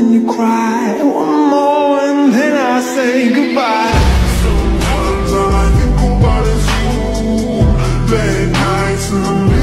then you cry One more and then I say goodbye. Sometimes all I think about is you. Late nights and